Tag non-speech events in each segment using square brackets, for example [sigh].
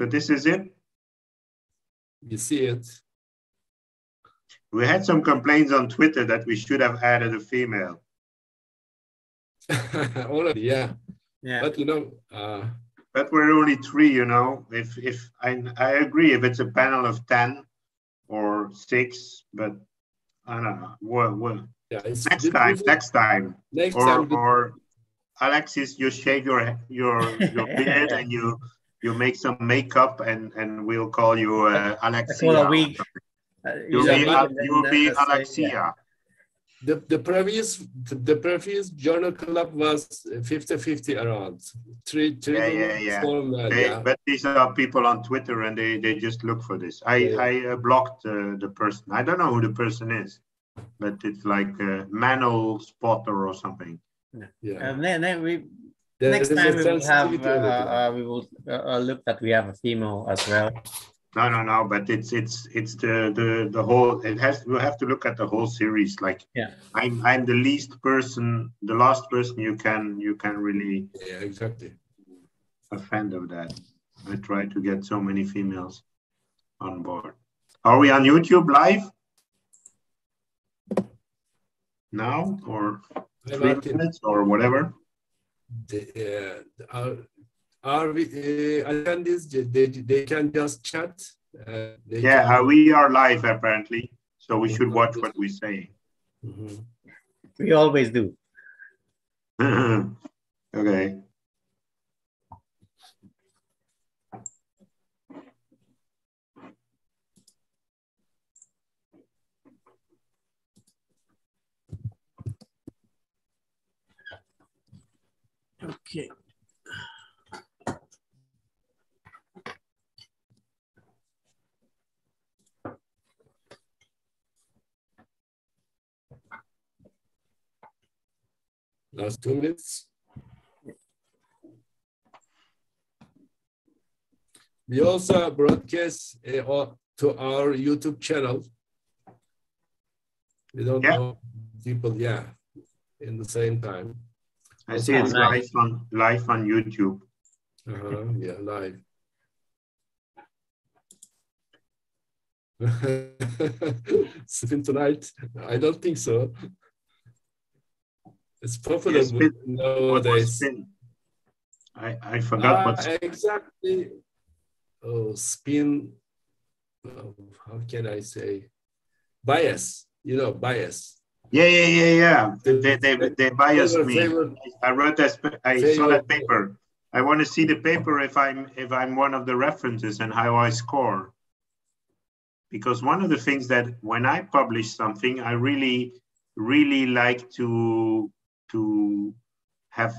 So this is it? You see it. We had some complaints on Twitter that we should have added a female. [laughs] Already, yeah. Yeah. But you know, uh, But we're only three, you know. If if I I agree if it's a panel of ten or six, but I don't know. Well, well yeah, it's next this- time, next time, next or time. the- or Alexis, you shave your your your [laughs] beard and you you make some makeup and and we'll call you uh, Alexia. call a wig. Uh, You'll be, but- you'll be Alexia. yeah. the, the previous the, the previous journal club was 50-50 around three three Yeah, yeah, yeah. four men, They, yeah. But these are people on Twitter and they, they just look for this. I, Yeah. I uh, blocked uh, the person. I don't know who the person is, but it's like uh, Manuel Spotter or something. yeah. And then, then we There next is a time we will have uh, uh, we will uh, uh, look that we have a female as well. No, no, no. But it's it's it's the the the whole. It has. We have to look at the whole series. Like Yeah. I'm I'm the least person, the last person you can you can really yeah, exactly. offend of that. I try to get so many females on board. Are we on YouTube live now or Hi, three minutes or whatever? The, uh, our our uh, attendees they, they can just chat. Uh, they Yeah, can- uh, we are live apparently, so we should watch what we say. Mhm. We always do. [clears throat] okay. Okay. Last two minutes. We also broadcast uh, to our YouTube channel. We don't Yeah. know people, yeah, in the same time. I see it's nice. live on live on YouTube. Uh-huh, yeah, live. [laughs] Spin tonight? I don't think so. It's popular Yes. Nowadays. I I forgot Ah, what's exactly. Oh, spin. oh, how can I say? Bias. You know, bias. Yeah, yeah, yeah, yeah. They they they biased Favor- me. I wrote that. sp- I saw that paper. I want to see the paper if I'm if I'm one of the references and how I score. Because one of the things that when I publish something, I really really like to to have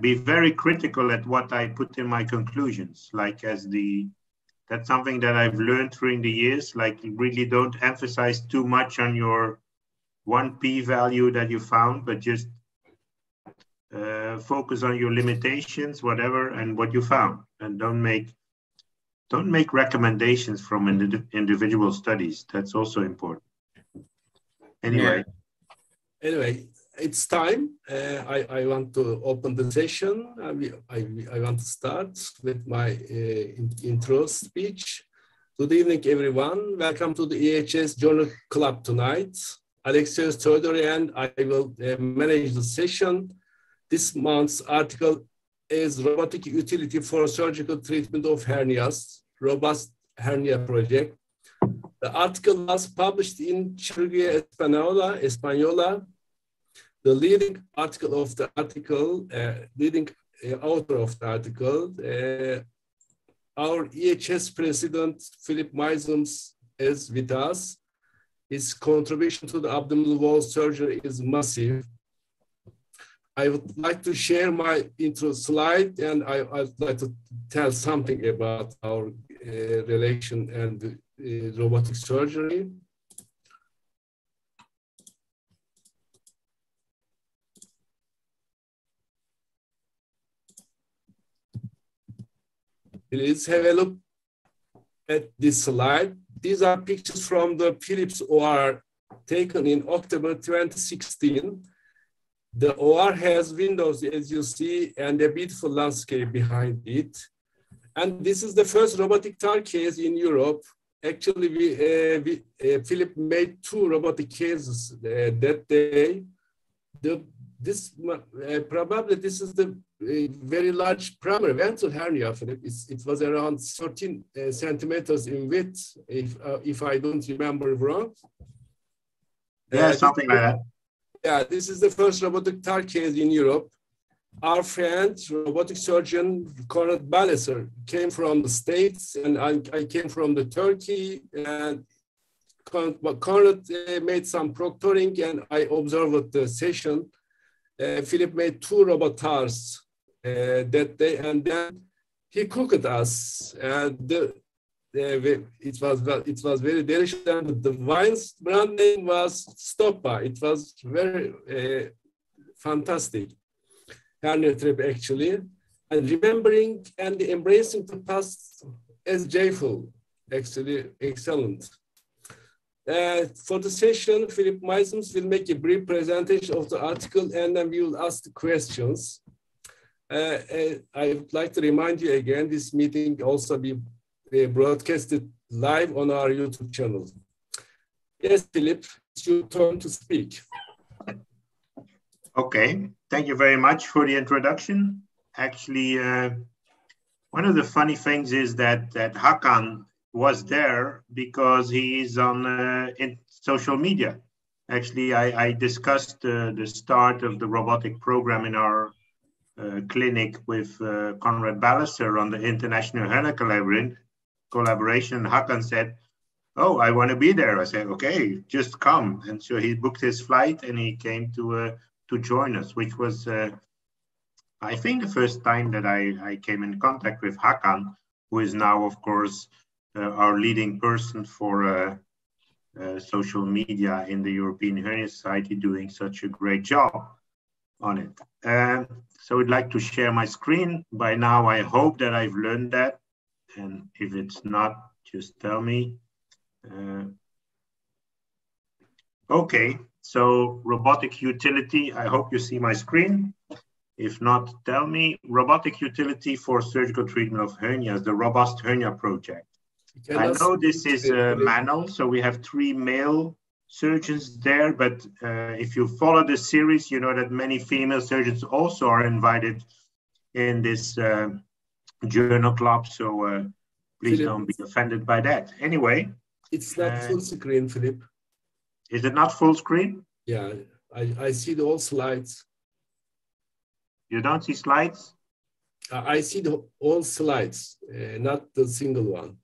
be very critical at what I put in my conclusions. Like as the that's something that I've learned during the years. Like really don't emphasize too much on your one p value that you found, but just uh, focus on your limitations, whatever, and what you found, and don't make don't make recommendations from indi- individual studies. That's also important. Anyway, Anyway, it's time. Uh, I, I want to open the session. I, I, I want to start with my uh, intro speech. Good evening, everyone. Welcome to the EHS Journal Club tonight. Alexios Theodorou and I will uh, manage the session. This month's article is Robotic Utility for Surgical Treatment of Hernias, Robust Hernia Project. The article was published in Chirurgia Española, Española. The leading article of the article, uh, leading uh, author of the article, uh, our EHS president, Filip Muysoms, is with us. His contribution to the abdominal wall surgery is massive. I would like to share my intro slide and I, I'd like to tell something about our uh, relation and uh, robotic surgery. Please have a look at this slide. These are pictures from the Filip's OR taken in October 2016. The OR has windows, as you see, and a beautiful landscape behind it. and this is the first robotic TAR case in Europe. Actually, we, uh, we uh, Filip made two robotic cases uh, that day. The, this uh, probably this is the uh, very large primary ventral hernia. Filip. It's, it was around 13 uh, centimeters in width, if if I don't remember wrong. Yeah, something like that. Yeah, this is the first robotic TAR case in Europe our friend, robotic surgeon Conrad Ballecer, came from the States and I, I came from the Turkey and Conrad uh, made some proctoring and I observed the session. Uh, Filip made two robot TARs uh, that day and then he cooked us and the, it was it was very delicious and the wine's brand name was Stoppa. It was very uh, fantastic hernia trip actually, and remembering and embracing the past as joyful, actually excellent. Uh, for the session, Filip Muysoms will make a brief presentation of the article and then we will ask the questions. Uh, uh I would like to remind you again, this meeting also be uh, broadcasted live on our YouTube channel. Yes, Filip, it's your turn to speak. Okay, thank you very much for the introduction. Actually, uh, one of the funny things is that that Hakan was there because he is on uh, in social media. Actually, I, I discussed uh, the start of the robotic program in our clinic with uh, Conrad Ballecer on the International Hernia collaboration. Hakan said, oh, I want to be there. I said, okay, just come. And so he booked his flight and he came to uh, to join us, which was, uh, I think, the first time that I, I came in contact with Hakan, who is now, of course, uh, our leading person for uh, uh social media in the European Hernia Society, doing such a great job on it. Um, so I'd like to share my screen. By now, I hope that I've learned that. And if it's not, just tell me. Uh, okay, so robotic utility, I hope you see my screen. If not, tell me. Robotic utility for surgical treatment of hernias, the Robust Hernia Project. I know this is a manual, so we have three male surgeons there, but uh, if you follow the series, you know that many female surgeons also are invited in this uh, journal club, so uh, please Filip, don't be offended by that. Anyway. It's not full screen, Filip. Is it not full screen? Yeah, I, I see the all slides. You don't see slides? Uh, I see the all slides, uh, not the single one.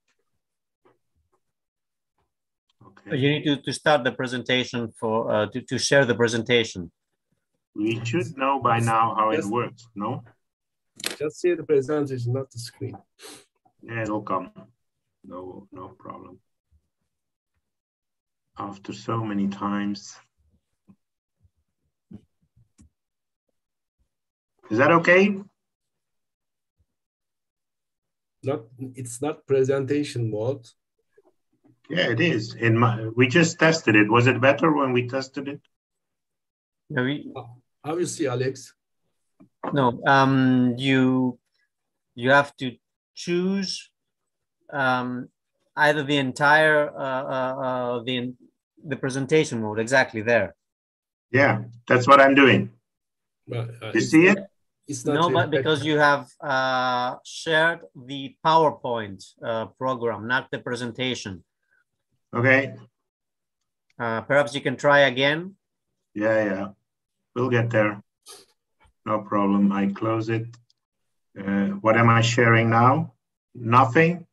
Okay. You need to, to start the presentation for uh, to, to share the presentation. We should know by now how it works, no? Just see the presentation, not the screen. Yeah, it'll come. No, no problem after so many times. Is that okay? Not, it's not presentation mode. Yeah, it is. In my, we just tested it. Was it better when we tested it? No, we, How you see, Alex? No, um, you you have to choose um, either the entire uh, uh, uh, the the presentation mode exactly there. Yeah, that's what I'm doing. But, uh, you see it? It's not no, but because you have uh, shared the PowerPoint uh, program, not the presentation. Okay. Uh, perhaps you can try again. Yeah, yeah. We'll get there. No problem. I close it. Uh, what am I sharing now? Nothing?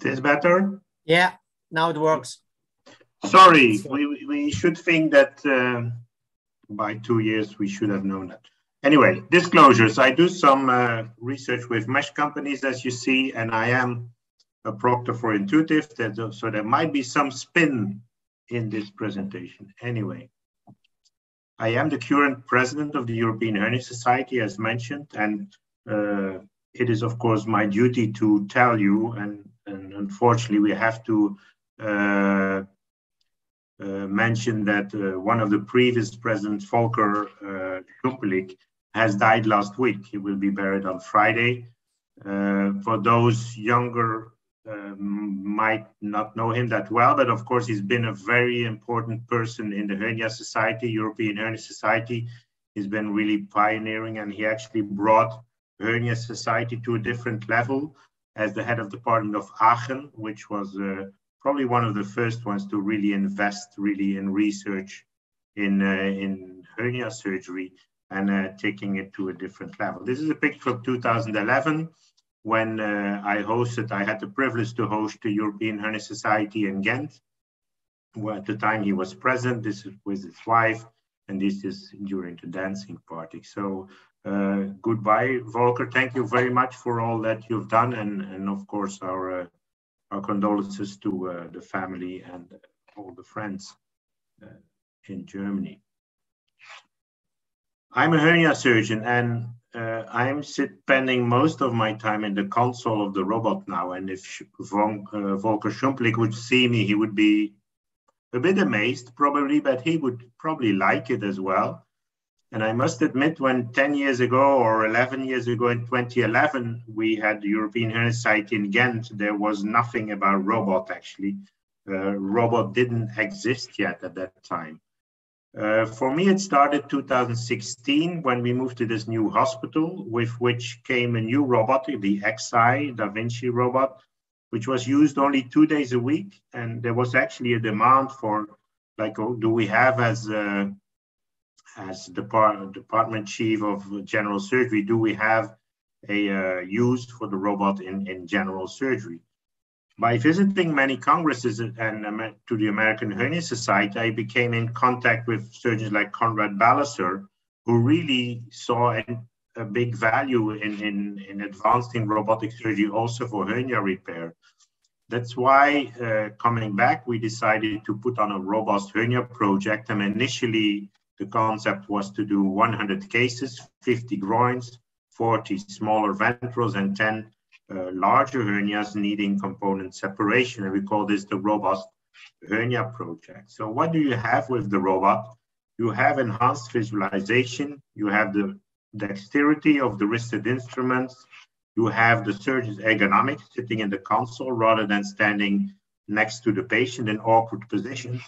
This better? Yeah, now it works. Sorry, we, we should think that uh, by two years we should have known that. Anyway, disclosures. I do some uh, research with mesh companies, as you see, and I am a proctor for Intuitive, that, so there might be some spin in this presentation. Anyway, I am the current president of the European Hernia Society, as mentioned, and uh, it is, of course, my duty to tell you, and, and unfortunately, we have to uh, uh, mention that uh, one of the previous presidents, Volker uh, has died last week. He will be buried on Friday. Uh, for those younger um, might not know him that well, but of course he's been a very important person in the Hernia Society, European Hernia Society. He's been really pioneering and he actually brought Hernia Society to a different level as the head of the department of Aachen, which was uh, probably one of the first ones to really invest really in research in, uh, in hernia surgery and uh, taking it to a different level. This is a picture of 2011 when uh, I hosted, I had the privilege to host the European Hernia Society in Ghent. Well, at the time he was present, this is with his wife, and this is during the dancing party. So uh, goodbye, Volker. Thank you very much for all that you've done, and, and of course our uh, our condolences to uh, the family and all the friends uh, in Germany. I'm a hernia surgeon, and uh, I'm spending most of my time in the console of the robot now. And if Von, uh, Volker Schumpelick would see me, he would be a bit amazed, probably, but he would probably like it as well. And I must admit, when 10 years ago or 11 years ago in 2011, we had the European Hernia Society in Ghent, there was nothing about robot actually. Uh, robot didn't exist yet at that time. Uh, for me, it started 2016 when we moved to this new hospital, with which came a new robot, the XI Da Vinci robot, which was used only two days a week. And there was actually a demand for, like, oh, do we have as as depart, department chief of general surgery, do we have a uh, use for the robot in, in general surgery? By visiting many congresses and to the American Hernia Society, I became in contact with surgeons like Conrad Ballecer, who really saw an, a big value in, in, in advancing robotic surgery also for hernia repair. That's why, uh, coming back, we decided to put on a robust hernia project. And initially, the concept was to do 100 cases, 50 groins, 40 smaller ventrals, and 10 uh, larger hernias needing component separation. And we call this the robust hernia project. So what do you have with the robot? You have enhanced visualization. You have the dexterity of the wristed instruments. You have the surgeon's ergonomics sitting in the console rather than standing next to the patient in awkward positions.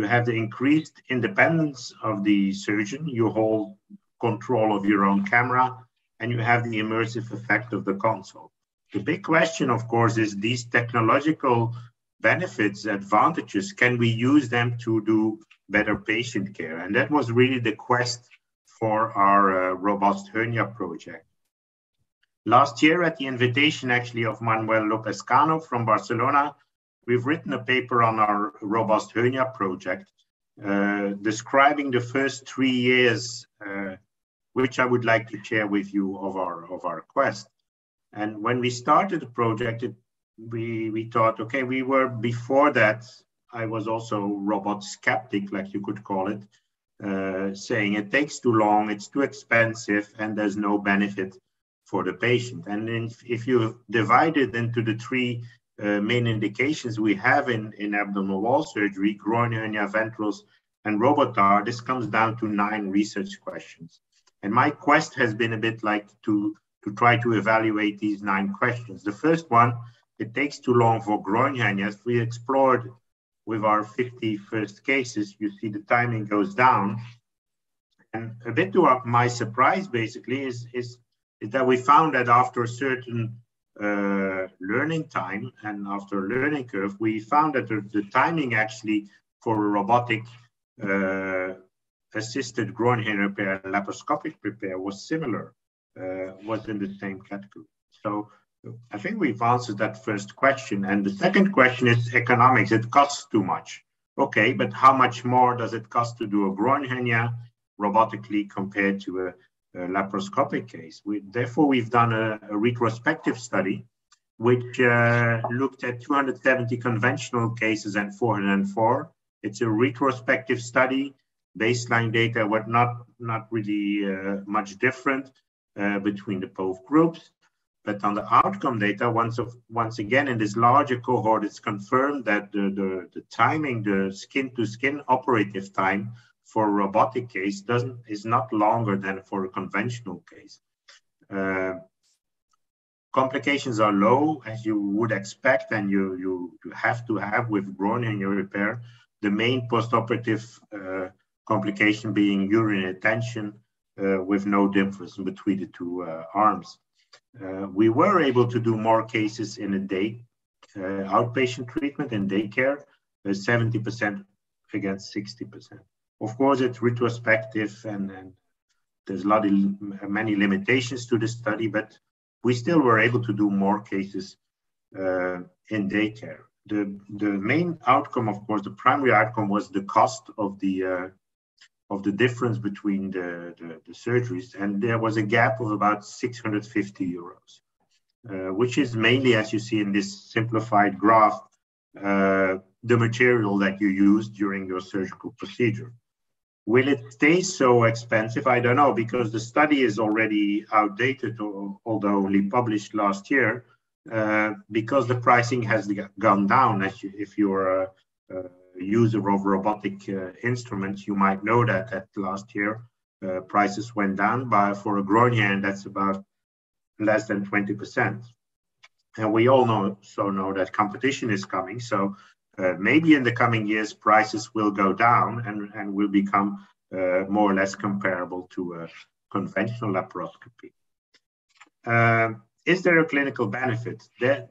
You have the increased independence of the surgeon. You hold control of your own camera and you have the immersive effect of the console. The big question, of course, is these technological benefits, advantages, can we use them to do better patient care? And that was really the quest for our uh, robust hernia project. Last year, at the invitation actually of Manuel Lopez Cano from Barcelona, we've written a paper on our robust hernia project, uh, describing the first three years, uh, which I would like to share with you of our, of our quest. And when we started the project, it, we, we thought, okay, we were before that, I was also robot skeptic, like you could call it, uh, saying it takes too long, it's too expensive, and there's no benefit for the patient. And if, if you divide it into the three uh, main indications we have in, in abdominal wall surgery, groin hernia, ventrals, and robotar, this comes down to nine research questions. And my quest has been a bit like to to try to evaluate these nine questions. The first one, it takes too long for groin hernias. We explored with our 50 first cases, you see the timing goes down. And a bit to my surprise, basically, is, is, is that we found that after a certain uh, learning time and after learning curve, we found that the, the timing actually for a robotic uh, assisted groin repair and laparoscopic repair was similar uh, was in the same category. So I think we've answered that first question. And the second question is economics. It costs too much. Okay, but how much more does it cost to do a groin hernia robotically compared to a laparoscopic case? We, therefore, we've done a, a retrospective study which uh, looked at 270 conventional cases and 404. It's a retrospective study baseline data were not, not really uh, much different uh, between the both groups. But on the outcome data, once of once again in this larger cohort, it's confirmed that the, the, the timing, the skin to skin operative time for a robotic case doesn't is not longer than for a conventional case. Uh, complications are low as you would expect and you, you, you have to have with groin hernia repair. The main postoperative uh, complication being urinary retention uh, with no difference between the two uh, arms. Uh, we were able to do more cases in a day uh, outpatient treatment in daycare, 70% against 60%. Of course, it's retrospective and, and there's a lot of many limitations to the study, but we still were able to do more cases uh, in daycare. The, the main outcome, of course, the primary outcome was the cost of the uh, of the difference between the, the, the, surgeries, and there was a gap of about 650 euros, uh, which is mainly, as you see in this simplified graph, uh, the material that you use during your surgical procedure. Will it stay so expensive? I don't know because the study is already outdated, although only published last year, uh, because the pricing has gone down. As you, if you're a, a, user of robotic uh, instruments, you might know that that last year uh, prices went down by for a groin and that's about less than 20%. And we all know so know that competition is coming. So uh, maybe in the coming years, prices will go down and, and will become uh, more or less comparable to a conventional laparoscopy. Uh, is there a clinical benefit? That,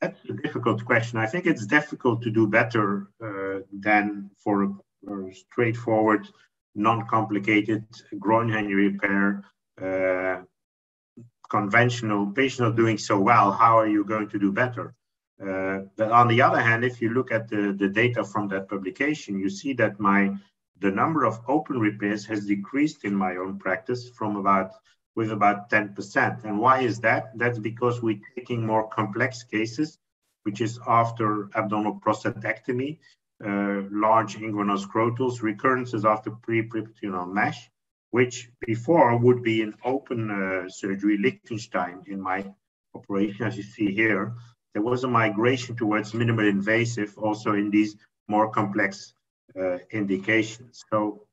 that's a difficult question. I think it's difficult to do better uh, than for a, a straightforward, non-complicated groin repair. Uh, conventional patients are doing so well. How are you going to do better? Uh, but on the other hand, if you look at the, the data from that publication, you see that my the number of open repairs has decreased in my own practice from about with about 10%. And why is that? That's because we're taking more complex cases, which is after abdominal prostatectomy, uh, large inguinoscrotals, recurrences after pre-peritoneal mesh, which before would be an open uh, surgery, Lichtenstein in my operation, as you see here there was a migration towards minimal invasive also in these more complex uh, indications. So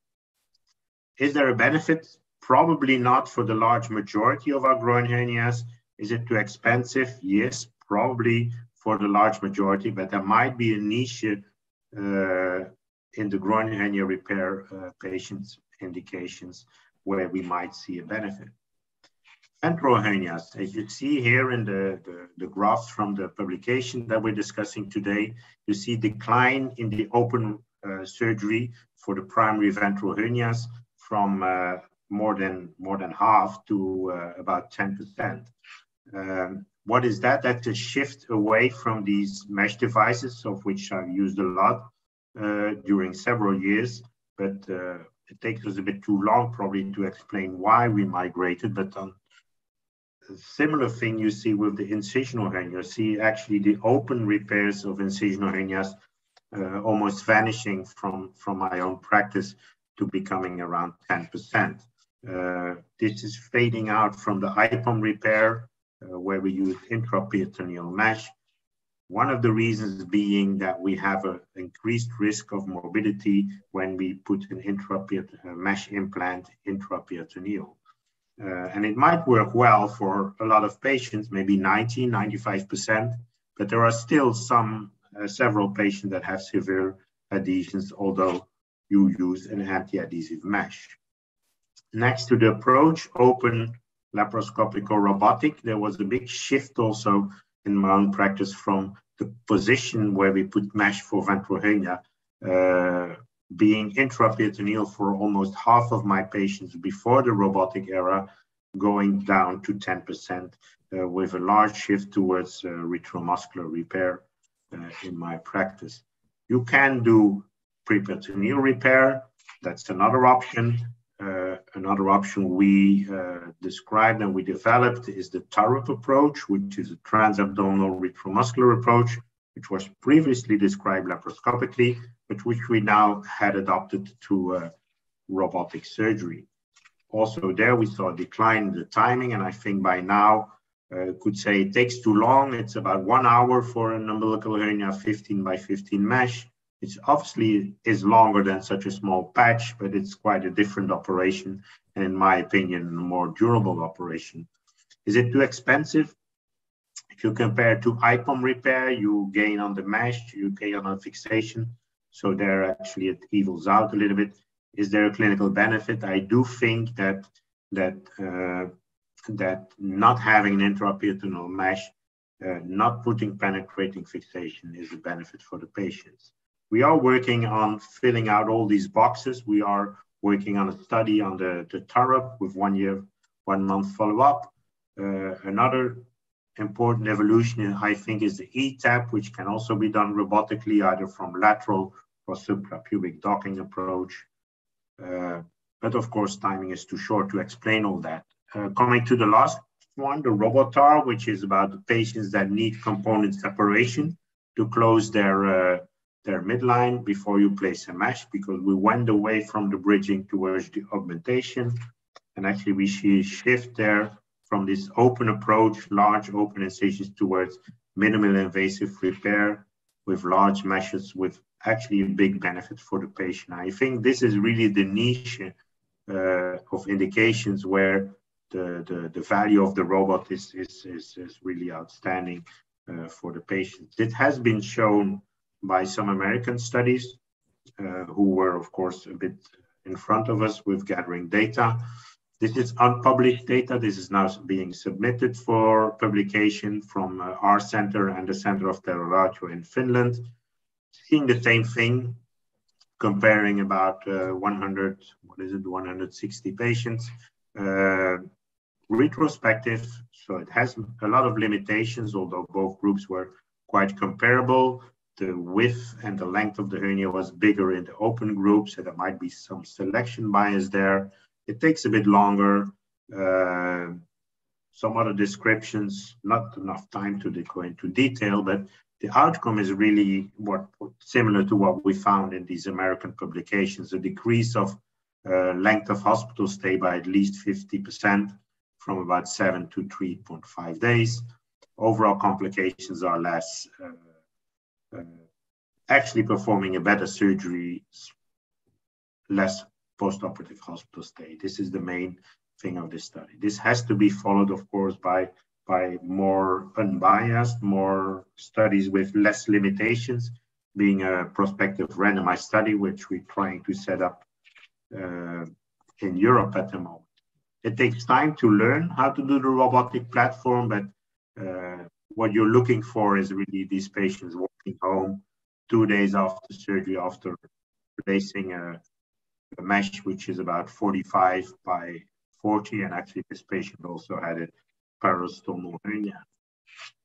is there a benefit? Probably not for the large majority of our groin hernias. Is it too expensive? Yes, probably for the large majority, but there might be a niche uh, in the groin hernia repair uh, patients indications where we might see a benefit. Ventral hernias, as you see here in the, the, the, graphs from the publication that we're discussing today, you see decline in the open uh, surgery for the primary ventral hernias from uh, more than more than half to uh, about 10%. Um, what is that? That's a shift away from these mesh devices, of which I've used a lot uh, during several years, but uh, it takes us a bit too long probably to explain why we migrated, but on similar thing you see with the incisional hernia. See actually the open repairs of incisional hernias uh, almost vanishing from, from my own practice to becoming around 10%. Uh, this is fading out from the IPOM repair, uh, where we use intraperitoneal mesh. One of the reasons being that we have an increased risk of morbidity when we put an intraperitoneal mesh implant intraperitoneal. Uh, and it might work well for a lot of patients, maybe 90, 95%, but there are still some, uh, several patients that have severe adhesions, although you use an anti-adhesive mesh. Next to the approach, open laparoscopic or robotic, there was a big shift also in my own practice from the position where we put mesh for ventral hernia uh, being intraperitoneal for almost half of my patients before the robotic era, going down to 10% uh, with a large shift towards uh, retromuscular repair uh, in my practice. You can do preperitoneal repair. That's another option. Uh, another option we uh, described and we developed is the TARUP approach, which is a transabdominal retromuscular approach, which was previously described laparoscopically, but which we now had adopted to uh, robotic surgery. Also there we saw a decline in the timing and I think by now uh, could say it takes too long. It's about one hour for an umbilical hernia 15 by 15 mesh. It obviously is longer than such a small patch, but it's quite a different operation and in my opinion, a more durable operation. Is it too expensive? If you compare to IPOM repair, you gain on the mesh, you gain on fixation. So there actually it evils out a little bit. Is there a clinical benefit? I do think that that uh, that not having an intraperitoneal mesh, uh, not putting penetrating fixation is a benefit for the patients. We are working on filling out all these boxes. We are working on a study on the, the TARUP with one year, one month follow-up. Uh, another important evolution, I think, is the eTEP, which can also be done robotically, either from lateral or suprapubic docking approach. Uh, but of course, timing is too short to explain all that. Uh, coming to the last one, the Robotar, which is about the patients that need component separation to close their uh, their midline before you place a mesh, because we went away from the bridging towards the augmentation, and actually we see a shift there from this open approach, large open incisions towards minimal invasive repair with large meshes with actually a big benefit for the patient. I think this is really the niche uh, of indications where the, the, the value of the robot is, is, is, is really outstanding uh, for the patients. It has been shown by some American studies uh, who were, of course, a bit in front of us with gathering data. This is unpublished data. This is now being submitted for publication from uh, our center and the Center of Terroratio in Finland. Seeing the same thing, comparing about uh, 100, what is it, 160 patients. Uh, retrospective, so it has a lot of limitations, although both groups were quite comparable. The width and the length of the hernia was bigger in the open group, so there might be some selection bias there. It takes a bit longer. Uh, some other descriptions, not enough time to go into detail, but the outcome is really what similar to what we found in these American publications, a decrease of uh, length of hospital stay by at least 50% from about seven to 3.5 days. Overall complications are less, uh, uh, actually performing a better surgery, less post-operative hospital stay. This is the main thing of this study. This has to be followed, of course, by by more unbiased, more studies with less limitations, being a prospective randomized study, which we're trying to set up uh, in Europe at the moment. It takes time to learn how to do the robotic platform, but uh, what you're looking for is really these patients walking home two days after surgery, after placing a, a mesh which is about 45 by 40, and actually this patient also had a peristomal hernia.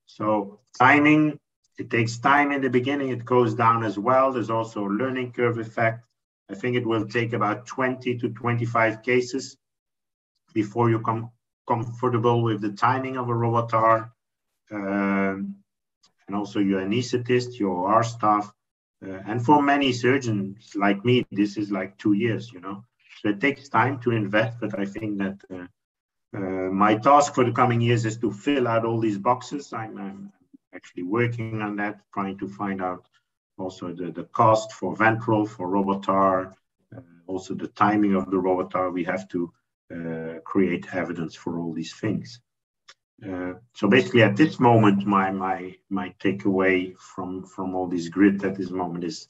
So timing, it takes time in the beginning, it goes down as well. There's also a learning curve effect. I think it will take about 20 to 25 cases before you come comfortable with the timing of a robotar. Um, and also your anesthetist, your OR staff, uh, and for many surgeons like me, this is like two years, you know. So it takes time to invest, but I think that uh, uh, my task for the coming years is to fill out all these boxes. I'm, I'm, actually working on that, trying to find out also the, the cost for ventral, for Robotar, uh, also the timing of the Robotar. We have to uh, create evidence for all these things. Uh, so basically, at this moment, my my my takeaway from from all this grid at this moment is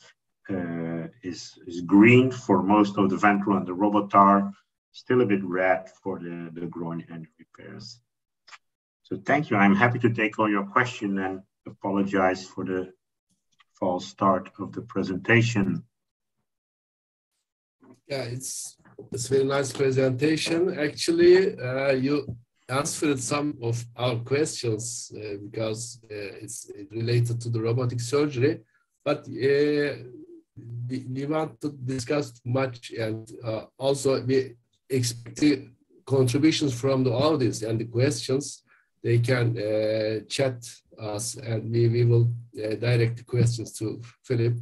uh, is is green for most of the ventral and the Robotar, still a bit red for the the groin and repairs. So thank you. I'm happy to take all your question and apologize for the false start of the presentation. Yeah, it's it's very nice presentation. Actually, uh, you answered some of our questions uh, because uh, it's related to the robotic surgery, but uh, we, we, want to discuss much and uh, also we expect contributions from the audience and the questions. They can uh, chat us and we, we will direct the questions to Filip.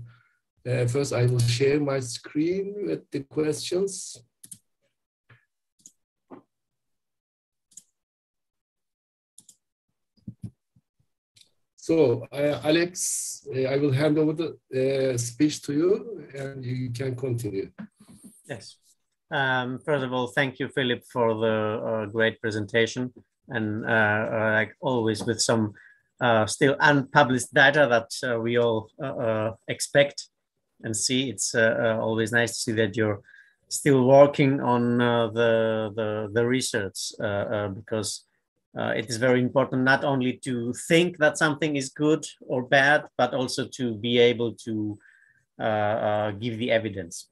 First, I will share my screen with the questions. So, uh, Alex, uh, I will hand over the uh, speech to you and you can continue. Yes. Um, first of all, thank you, Filip, for the uh, great presentation. And uh, uh, like always, with some still unpublished data that we all expect and see. It's always nice to see that you're still working on the, the, the research because uh, it is very important not only to think that something is good or bad, but also to be able to uh, uh, give the evidence.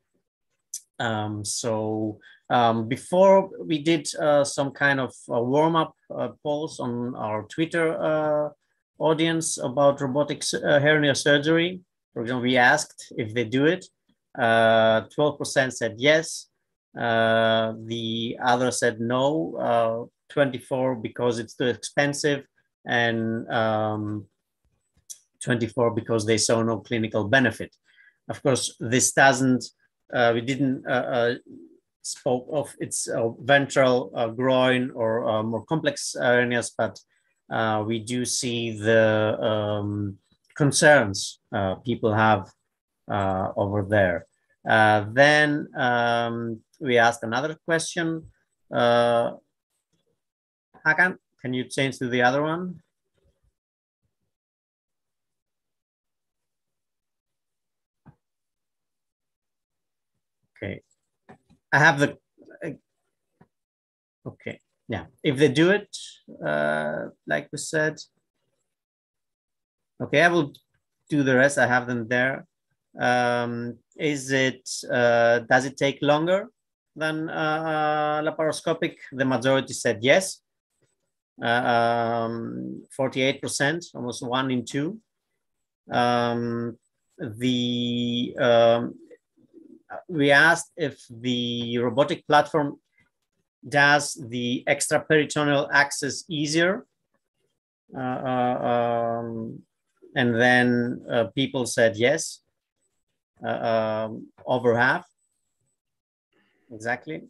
Um, so um, before we did uh, some kind of warm-up uh, polls on our Twitter uh, audience about robotic hernia surgery. For example, we asked if they do it. 12% said yes. the other said no 24 because it's too expensive, and um, 24 because they saw no clinical benefit. Of course, this doesn't, uh, we didn't uh, uh, spoke of its uh, ventral uh, groin or uh, more complex hernias, but we do see the um, concerns people have over there. then um, we asked another question. Hakan, can you change to the other one? Okay, I have the, okay, yeah. If they do it, uh, like we said, okay, I will do the rest. I have them there. Um, is it, uh, does it take longer than uh, laparoscopic? The majority said yes um, 48%, almost one in two. Um, the um, we asked if the robotic platform does the extraperitoneal access easier. Uh, uh, um, and then uh, people said yes, uh, um, over half, exactly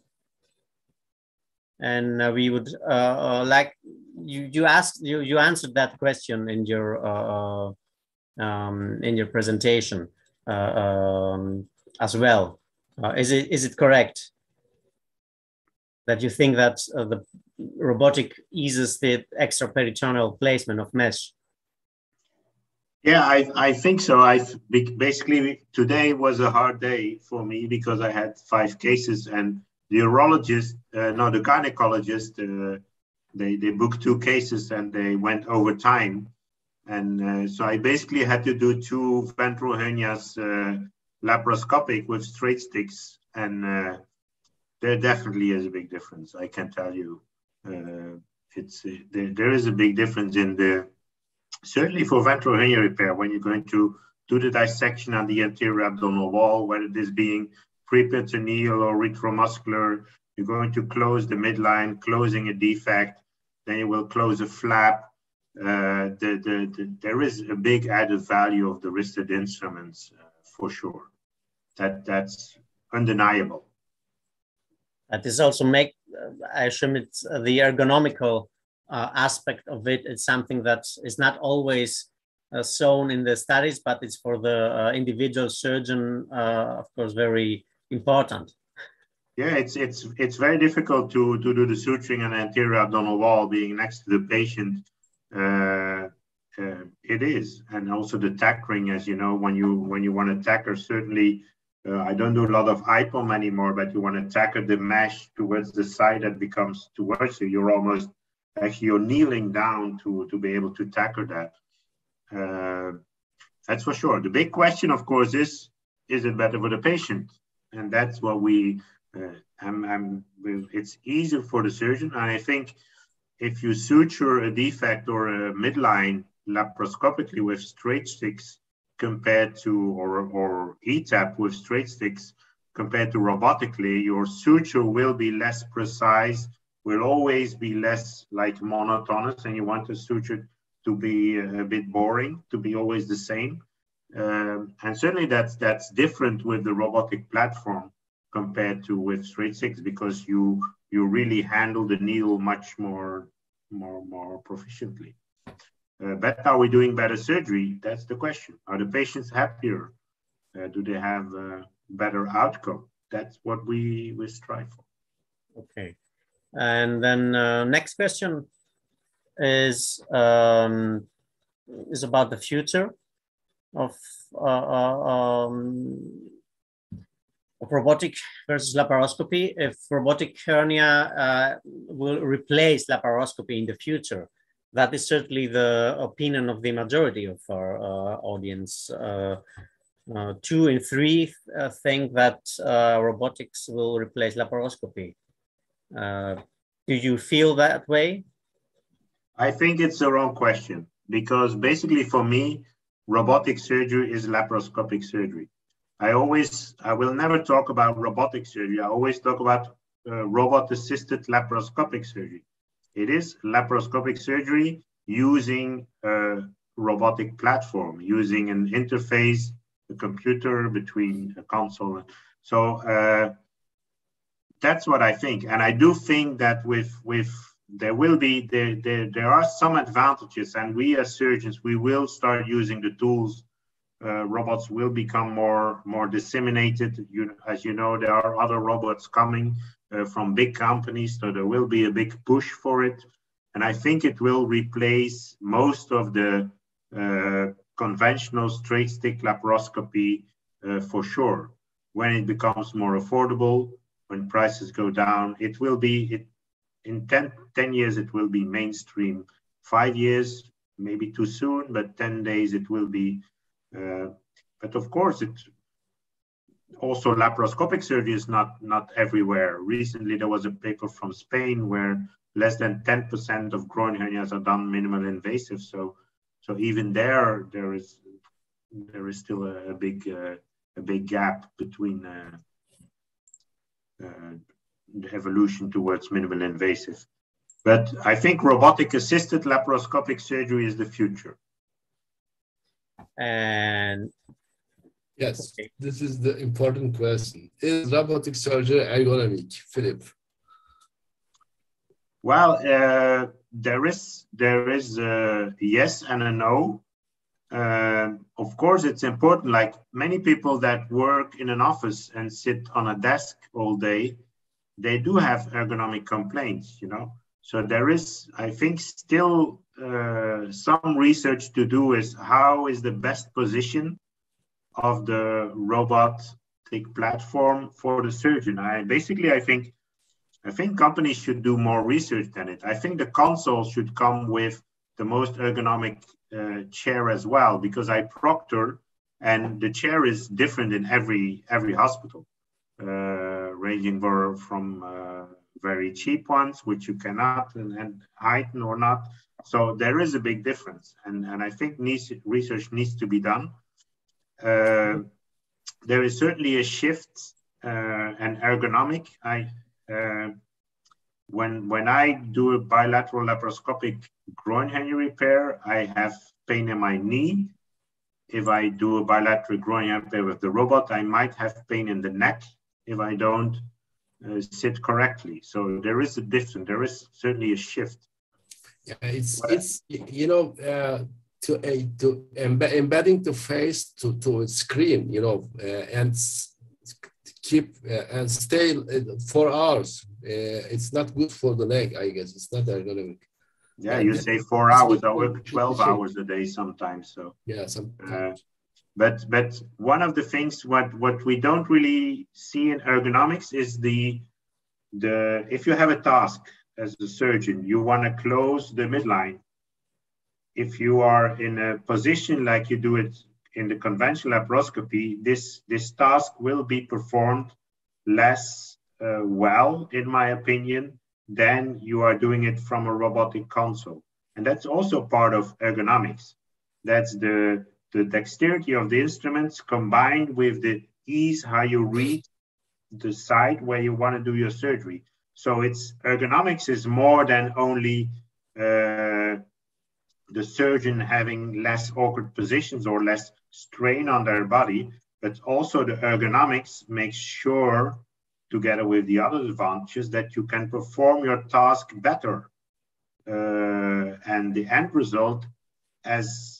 and uh, we would uh, uh, like you you asked you you answered that question in your uh, uh, um, in your presentation uh, um, as well. is it is it correct that you think that the robotic eases the extraperitoneal placement of mesh? Yeah, I, I think so. I basically today was a hard day for me because I had five cases and the urologist, uh, no, the gynecologist, uh, they, they booked two cases and they went over time. And uh, so I basically had to do two ventral hernias uh, laparoscopic with straight sticks. And uh, there definitely is a big difference, I can tell you. Uh, it's there, there is a big difference in the, certainly for ventral hernia repair, when you're going to do the dissection on the anterior abdominal wall, whether this being preperitoneal or retromuscular. You're going to close the midline, closing a defect. Then you will close a flap. Uh, the, the, the, there is a big added value of the wristed instruments uh, for sure. That that's undeniable. That is also make. Uh, I assume it's uh, the ergonomical uh, aspect of it. It's something that is not always uh, shown in the studies, but it's for the individual surgeon, of course, very important. Yeah, it's it's it's very difficult to to do the suturing on the anterior abdominal wall being next to the patient. Uh, uh, it is, and also the tackering, as you know, when you when you want to tacker, certainly. Uh, I don't do a lot of IPOM anymore, but you want to tacker the mesh towards the side that becomes towards you. You're almost actually you're kneeling down to to be able to tacker that. Uh, that's for sure. The big question, of course, is is it better for the patient? And that's what we. Uh, I'm, I'm, it's easier for the surgeon, and I think if you suture a defect or a midline laparoscopically with straight sticks compared to or or eTEP with straight sticks compared to robotically, your suture will be less precise, will always be less like monotonous, and you want the suture to be a bit boring, to be always the same. Um, and certainly that's that's different with the robotic platform compared to with straight six because you you really handle the needle much more more more proficiently. Uh, but are we doing better surgery? That's the question. Are the patients happier? Uh, do they have a better outcome? That's what we we strive for. Okay, and then uh, next question is um, is about the future of, uh, uh, um, of robotic versus laparoscopy. If robotic hernia uh, will replace laparoscopy in the future, that is certainly the opinion of the majority of our uh, audience. Uh, uh, two and three think that robotics will replace laparoscopy. do you feel that way? I think it's the wrong question because basically for me, robotic surgery is laparoscopic surgery. I always, I will never talk about robotic surgery. I always talk about uh, robot assisted laparoscopic surgery. It is laparoscopic surgery using a robotic platform, using an interface, a computer between a console. So uh, that's what I think. And I do think that with, with there will be there, there there are some advantages and we as surgeons we will start using the tools uh, robots will become more more disseminated. You as you know there are other robots coming uh, from big companies so there will be a big push for it. And i think it will replace most of the uh, conventional straight stick laparoscopy uh, for sure. When it becomes more affordable when prices go down it will be it in 10, 10 years it will be mainstream. Five years, maybe too soon, but 10 days it will be. Uh, but of course, it also laparoscopic surgery is not, not everywhere. Recently, there was a paper from Spain where less than 10% of groin hernias are done minimal invasive. So, so even there, there is there is still a, a big uh, a big gap between uh, uh the evolution towards minimal invasive. But I think robotic assisted laparoscopic surgery is the future. And yes, okay. this is the important question. Is robotic surgery ergonomic, Filip? Well, uh, there is there is a yes and a no. Uh, of course, it's important. Like many people that work in an office and sit on a desk all day, they do have ergonomic complaints, you know. So there is, I think, still uh, some research to do is how is the best position of the robotic platform for the surgeon. I basically, I think, I think companies should do more research than it. I think the console should come with the most ergonomic uh, chair as well, because I proctor, and the chair is different in every every hospital. Uh, ranging for, from uh, very cheap ones, which you cannot and, and heighten or not. So there is a big difference, and, and I think needs, research needs to be done. Uh, there is certainly a shift uh, and ergonomic. I uh, when when I do a bilateral laparoscopic groin hernia repair, I have pain in my knee. If I do a bilateral groin repair with the robot, I might have pain in the neck if I don't uh, sit correctly. So there is a difference. There is certainly a shift. Yeah, it's it's you know uh, to uh, to embed, embedding the face to to a screen, you know, uh, and keep uh, and stay uh, for hours. it's not good for the leg, I guess. It's not ergonomic. Yeah, you say four hours. I work twelve hours a day sometimes. So yeah, sometimes. But but one of the things what what we don't really see in ergonomics is the the if you have a task as a surgeon, you want to close the midline. If you are in a position like you do it in the conventional laparoscopy, this this task will be performed less uh, well, in my opinion, than you are doing it from a robotic console. And that's also part of ergonomics. That's the the dexterity of the instruments combined with the ease how you read the site where you want to do your surgery. So it's ergonomics is more than only uh, the surgeon having less awkward positions or less strain on their body, but also the ergonomics makes sure, together with the other advantages, that you can perform your task better. Uh, and the end result as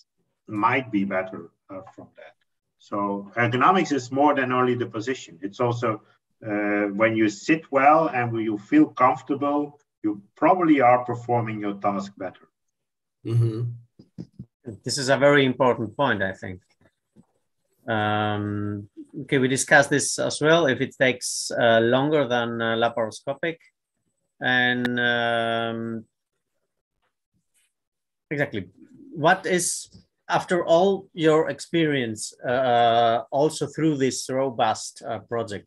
might be better uh, from that. So ergonomics is more than only the position. It's also uh, when you sit well and when you feel comfortable, you probably are performing your task better. Mm-hmm. This is a very important point, I think. Um, okay, we discussed this as well. If it takes uh, longer than uh, laparoscopic, and um, exactly, what is after all your experience, uh, also through this robust uh, project,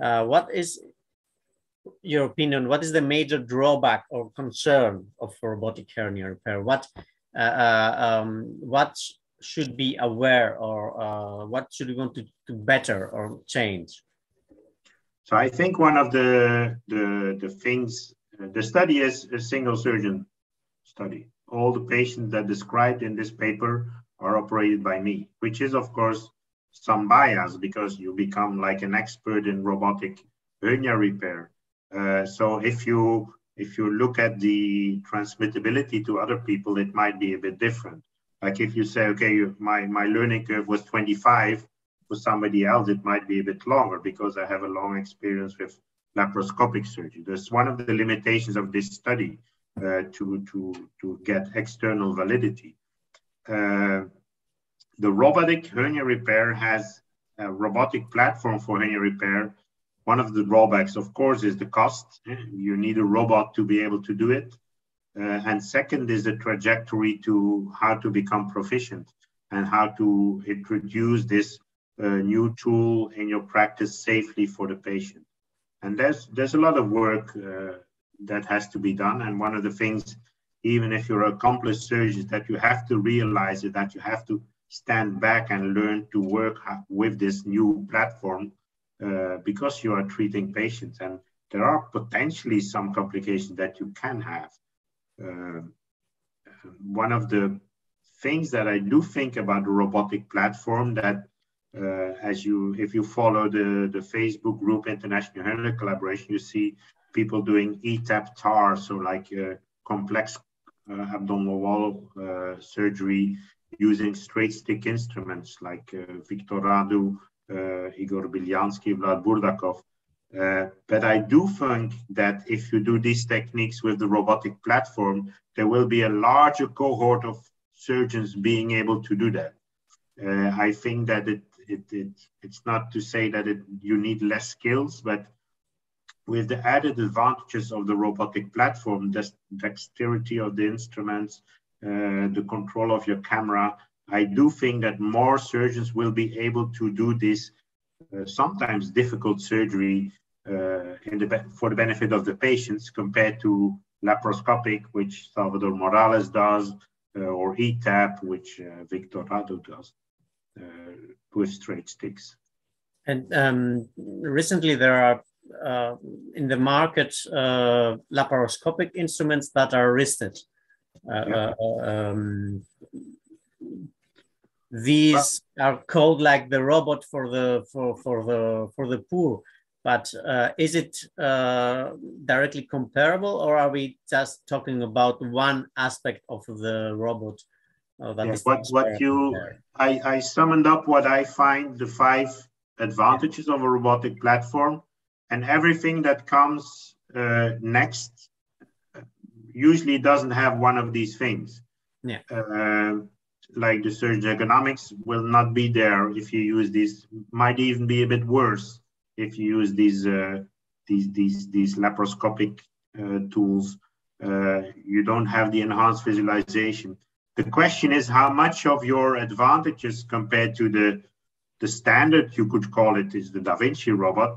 uh, what is your opinion? What is the major drawback or concern of robotic hernia repair? What uh, uh, um, what should be aware or uh, what should we want to, to better or change? So I think one of the the, the things the study is a single surgeon study. All the patients that described in this paper are operated by me, which is of course some bias because you become like an expert in robotic hernia repair. Uh, so if you if you look at the transmittability to other people, it might be a bit different. Like if you say, okay, my my learning curve was 25, for somebody else it might be a bit longer because I have a long experience with laparoscopic surgery. That's one of the limitations of this study to to to get external validity. Uh, the robotic hernia repair has a robotic platform for hernia repair. One of the drawbacks, of course, is the cost. You need a robot to be able to do it. Uh, and second is the trajectory to how to become proficient and how to introduce this uh, new tool in your practice safely for the patient. And there's there's a lot of work uh, that has to be done. And one of the things, even if you're an accomplished surgeon, that you have to realize is that you have to stand back and learn to work with this new platform uh, because you are treating patients and there are potentially some complications that you can have. Uh, one of the things that I do think about the robotic platform that uh, as you if you follow the, the Facebook group International Hernia Collaboration, you see people doing eTEP TAR, so like uh, complex uh, abdominal wall uh, surgery using straight stick instruments like uh, Victor Radu, Igor Belyansky, Vlad Burdakov. Uh, but I do think that if you do these techniques with the robotic platform, there will be a larger cohort of surgeons being able to do that. Uh, I think that it, it, it, it's not to say that it, you need less skills, but with the added advantages of the robotic platform, the dexterity of the instruments, uh, the control of your camera. I do think that more surgeons will be able to do this uh, sometimes difficult surgery uh, the, for the benefit of the patients compared to laparoscopic, which Salvador Morales does, uh, or eTEP, which uh, Victor Radu does with straight sticks. And um, recently there are uh, in the market uh, laparoscopic instruments that are wristed. Uh, yeah. Uh, um, these are called like the robot for the for for the for the poor but uh, is it uh, directly comparable or are we just talking about one aspect of the robot uh, that yeah, what, what you I, I summoned up what i find the five advantages of a robotic platform and everything that comes uh, next usually doesn't have one of these things. Yeah. Uh, like the surgeon ergonomics will not be there if you use these. Might even be a bit worse if you use these uh, these these these laparoscopic uh, tools. Uh, you don't have the enhanced visualization. The question is how much of your advantages compared to the the standard you could call it is the Da Vinci robot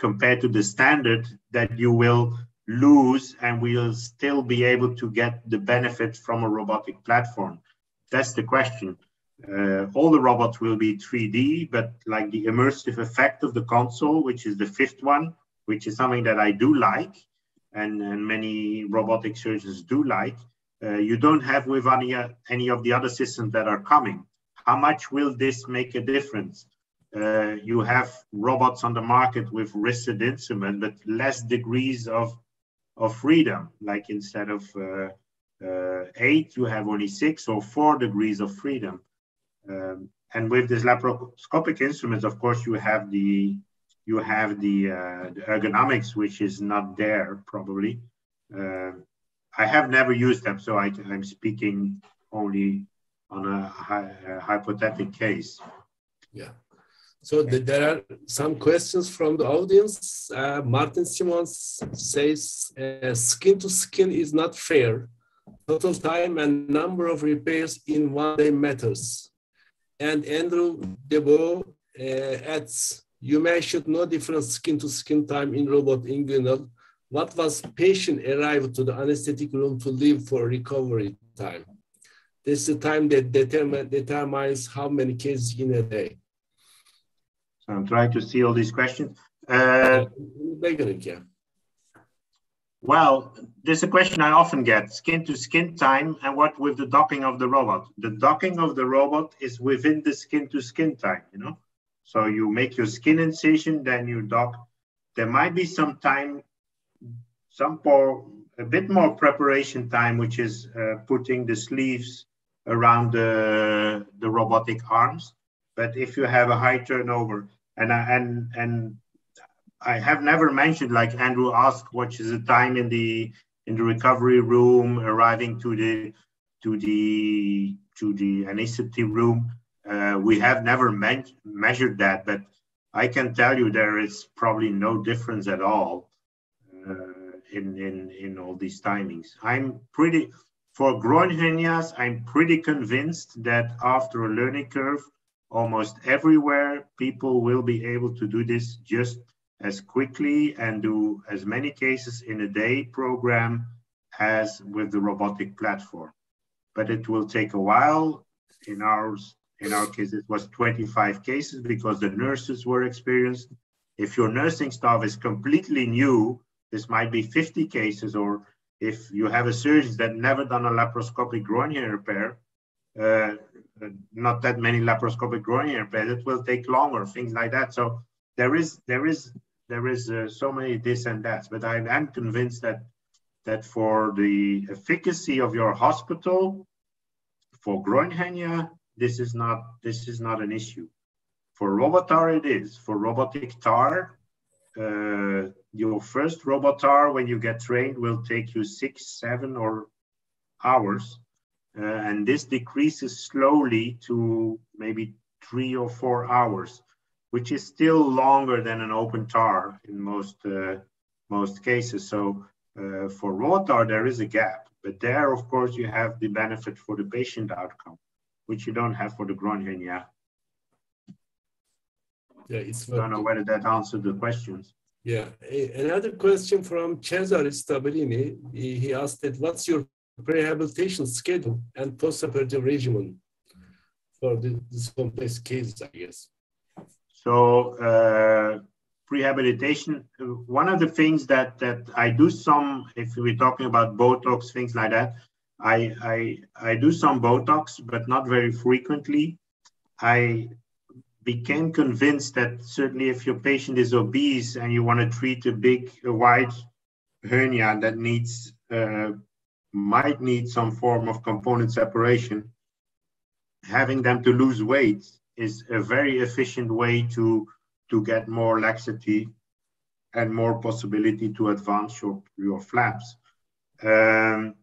compared to the standard that you will lose and we'll still be able to get the benefit from a robotic platform? That's the question. Uh, all the robots will be 3D, but like the immersive effect of the console, which is the fifth one, which is something that I do like, and, and many robotic surgeons do like, uh, you don't have with any, any of the other systems that are coming. How much will this make a difference? Uh, you have robots on the market with wristed instrument, but less degrees of, of freedom. Like instead of uh, uh, eight, you have only six or four degrees of freedom. Um, and with this laparoscopic instruments, of course, you have the you have the, uh, the ergonomics, which is not there probably. Uh, I have never used them, so I, am speaking only on a, a, hypothetical case. Yeah. So the, there are some questions from the audience. Uh, Maarten Simons says, uh, skin to skin is not fair. Total time and number of repairs in one day matters. And Andrew de Beaux uh, adds, you mentioned no different skin to skin time in robot inguinal. What was patient arrival to the anesthetic room to leave for recovery time? This is the time that determine, determines how many cases in a day. I'm trying to see all these questions. Uh. Well, there's a question I often get, skin to skin time and what with the docking of the robot? The docking of the robot is within the skin to skin time, you know? So you make your skin incision, then you dock. There might be some time, some for a bit more preparation time, which is uh, putting the sleeves around the, the robotic arms. But if you have a high turnover, and I, and and I have never mentioned, like Andrew asked, what is the time in the in the recovery room, arriving to the to the to the anesthetic room. Uh, we have never me measured that, but I can tell you there is probably no difference at all uh, in in in all these timings. I'm pretty for groin hernias. I'm pretty convinced that after a learning curve, almost everywhere people will be able to do this just as quickly and do as many cases in a day program as with the robotic platform. But it will take a while. In ours, in our case, it was 25 cases because the nurses were experienced. If your nursing staff is completely new, this might be 50 cases, or if you have a surgeon that never done a laparoscopic groin repair, uh, not that many laparoscopic groin but it will take longer, things like that. So there is there is there is uh, so many this and that, but I am convinced that that for the efficacy of your hospital for groin hernia, this is not this is not an issue. For Robotar, it is. For robotic TAR, uh, your first Robotar, when you get trained, will take you six, seven, or hours, and this decreases slowly to maybe three or four hours which is still longer than an open tar in most uh, most cases. So uh, for raw tar, there is a gap, but there, of course, you have the benefit for the patient outcome, which you don't have for the hernia. Yeah, it's. I don't know whether that answered the questions. Yeah, another question from Cesare Stabilini. He, he asked that, what's your rehabilitation schedule and post-operative regimen for this complex case, I guess? So uh, rehabilitation, one of the things that that I do some, if we're talking about Botox, things like that, I I I do some Botox, but not very frequently. I became convinced that certainly if your patient is obese and you want to treat a big, a wide hernia that needs uh, might need some form of component separation, having them to lose weight is a very efficient way to, to get more laxity and more possibility to advance your, your flaps. Um,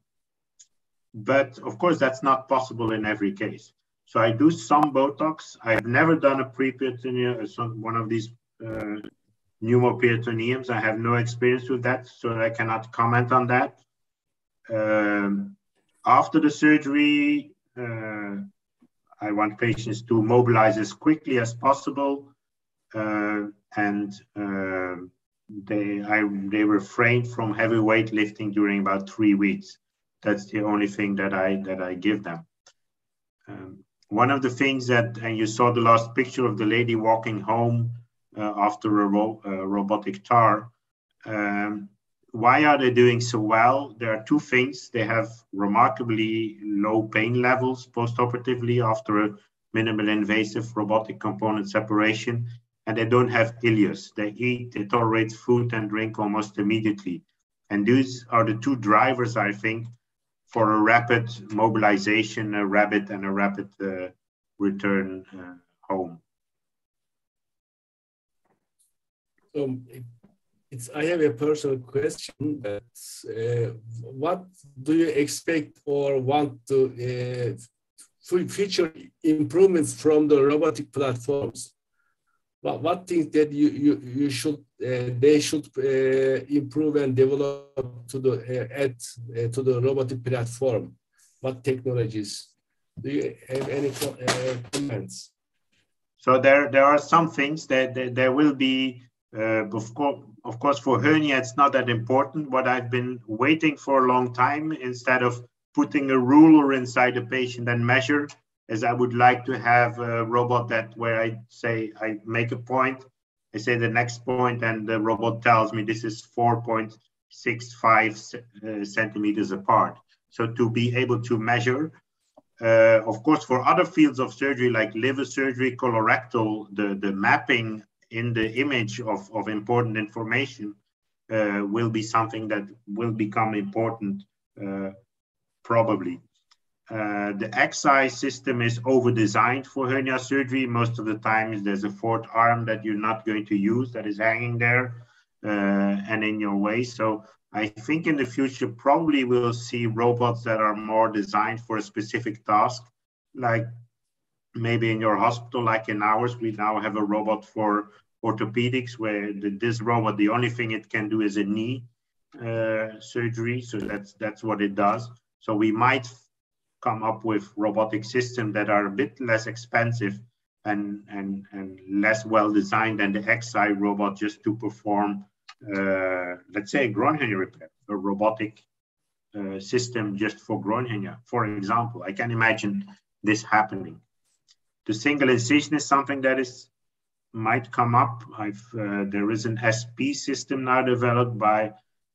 but of course, that's not possible in every case. So I do some Botox. I've never done a pre-peritoneum, uh, one of these uh, pneumoperitoneums. I have no experience with that, so I cannot comment on that. Um, after the surgery, uh, I want patients to mobilize as quickly as possible, uh, and uh, they I, they refrain from heavy weightlifting during about three weeks. That's the only thing that I that I give them. Um, one of the things that, and you saw the last picture of the lady walking home uh, after a ro robotic TAR. Um, why are they doing so well? There are two things. They have remarkably low pain levels postoperatively after a minimal invasive robotic component separation, and they don't have ileus. They eat, they tolerate food and drink almost immediately. And these are the two drivers, I think, for a rapid mobilization, a rapid and a rapid uh, return uh, home. Um, it's I have a personal question. Uh, what do you expect or want to uh, future improvements from the robotic platforms? What, what things that you you, you should uh, they should uh, improve and develop to the uh, add uh, to the robotic platform? What technologies? Do you have any comments? So there there are some things that, that there will be of course of course, for hernia, it's not that important. What I've been waiting for a long time, instead of putting a ruler inside the patient and measure, is I would like to have a robot that where I say I make a point, I say the next point, and the robot tells me this is 4.65 uh, centimeters apart. So to be able to measure, uh, of course, for other fields of surgery like liver surgery, colorectal, the, the mapping in the image of, of important information uh, will be something that will become important uh, probably. Uh, the Xi system is over designed for hernia surgery. Most of the times there's a fourth arm that you're not going to use that is hanging there uh, and in your way. So I think in the future, probably we'll see robots that are more designed for a specific task, like maybe in your hospital, like in ours, we now have a robot for orthopedics where the, this robot, the only thing it can do is a knee uh, surgery. So that's, that's what it does. So we might come up with robotic systems that are a bit less expensive and, and, and less well designed than the Xi robot just to perform, uh, let's say, groin hernia repair, a robotic uh, system just for groin hernia. For example, I can imagine this happening. The single incision is something that is might come up. Uh, there is an SP system now developed by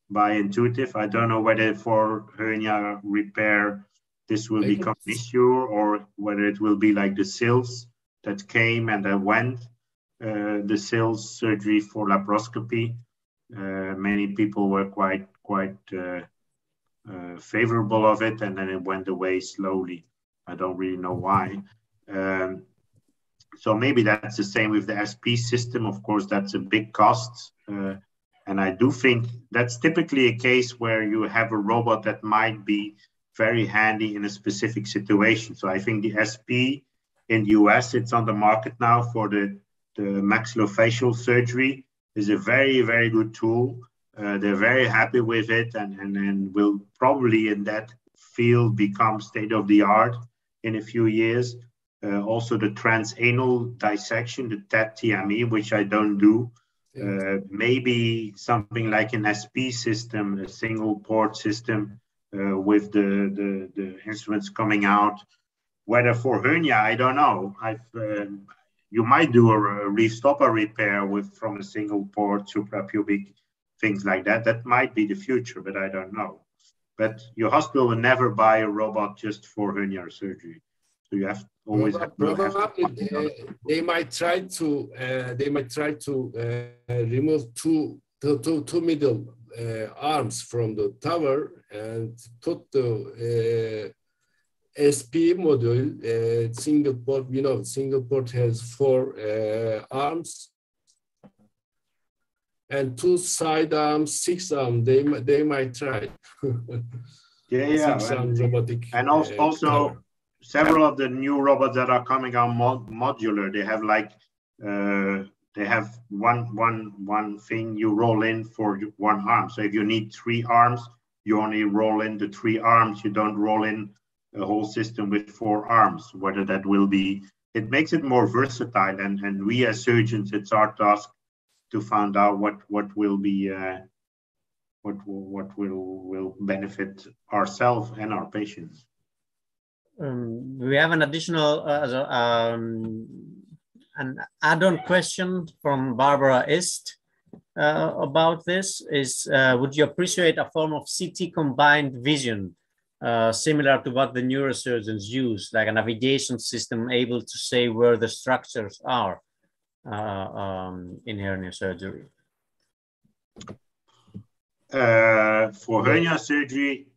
by Intuitive. I don't know whether for hernia repair this will become an issue or whether it will be like the SILS that came and then went. Uh, the SILS surgery for laparoscopy. Uh, many people were quite quite uh, uh, favorable of it, and then it went away slowly. I don't really know why. Um, so maybe that's the same with the SP system. Of course, that's a big cost. Uh, and I do think that's typically a case where you have a robot that might be very handy in a specific situation. So I think the SP in the US, it's on the market now for the, the maxillofacial surgery, is a very, very good tool. Uh, they're very happy with it and, and, and will probably in that field become state of the art in a few years. Uh, also the transanal dissection, the TAT-TME, which I don't do. Uh, maybe something like an SP system, a single port system uh, with the, the, the, instruments coming out. Whether for hernia, I don't know. I've, uh, you might do a, a Rives-Stoppa repair with from a single port suprapubic, things like that. That might be the future, but I don't know. But your hospital will never buy a robot just for hernia surgery. So you have always have, probably uh, they might try to uh, they might try to uh, remove two, two, two, two middle uh, arms from the tower and put the uh, SP module uh, single port. You know, single port has four arms and two side arms, six arms. They they might try. [laughs] yeah, yeah, six and, robotic. And also, also several of the new robots that are coming are mod modular. They have like uh, they have one one one thing you roll in for one arm. So if you need three arms, you only roll in the three arms. You don't roll in a whole system with four arms. Whether that will be, it makes it more versatile. And and we as surgeons, it's our task to find out what what will be. Uh, what, what will will benefit ourselves and our patients um, we have an additional uh, um, an add-on question from Barbora East. uh, about this is, uh, would you appreciate a form of CT combined vision, uh, similar to what the neurosurgeons use, like a navigation system able to say where the structures are uh, um, in hernia surgery? Uh, for hernia surgery,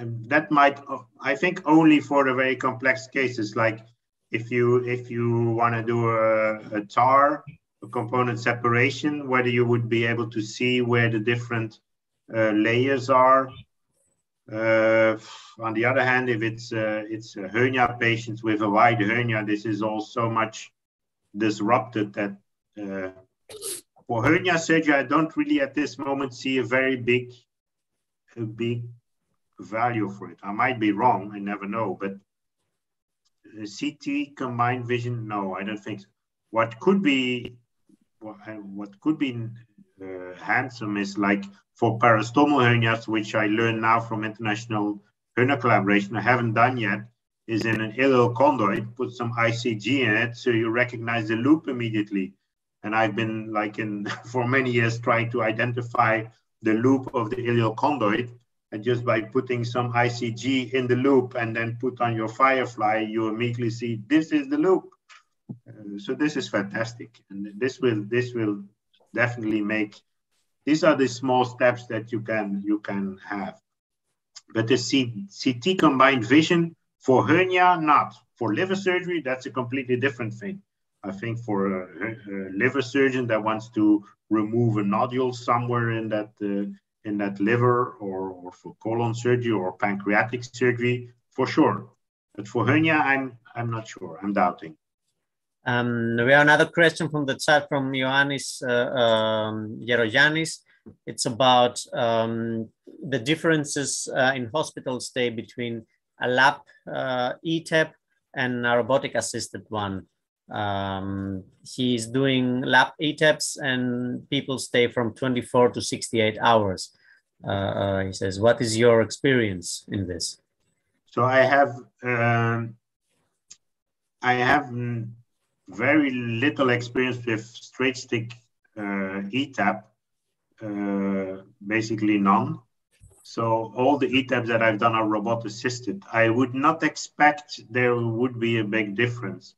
that might, I think only for the very complex cases, like if you if you want to do a, a TAR, a component separation, whether you would be able to see where the different uh, layers are. Uh, on the other hand, if it's uh, it's a hernia patients with a wide hernia, this is all so much disrupted that uh, for hernia surgery, I don't really at this moment see a very big a big value for it. I might be wrong, I never know, but CT combined vision? No, I don't think so. What could be what could be uh, handsome is like for peristomal hernias, which I learned now from international hernia collaboration. I haven't done yet. Is in an ileal conduit, put some ICG in it, so you recognize the loop immediately. And I've been like in [laughs] for many years trying to identify the loop of the ileal conduit and just by putting some ICG in the loop and then put on your Firefly, you immediately see this is the loop. Uh, so this is fantastic, and this will this will definitely make. These are the small steps that you can you can have. But the C, CT combined vision for hernia, not for liver surgery. That's a completely different thing. I think for a, a liver surgeon that wants to remove a nodule somewhere in that uh, in that liver or, or for colon surgery or pancreatic surgery, for sure. But for hernia, I'm I'm not sure. I'm doubting. Um, we have another question from the chat from Ioannis uh, um, It's about um, the differences uh, in hospital stay between a lap uh, eTEP and a robotic assisted one. Um, he's doing lap eTEPs and people stay from 24 to 68 hours. Uh, uh, he says, what is your experience in this? So I have, um, I have very little experience with straight stick uh, eTEP, uh, basically none. So all the eTEPs that I've done are robot assisted. I would not expect there would be a big difference.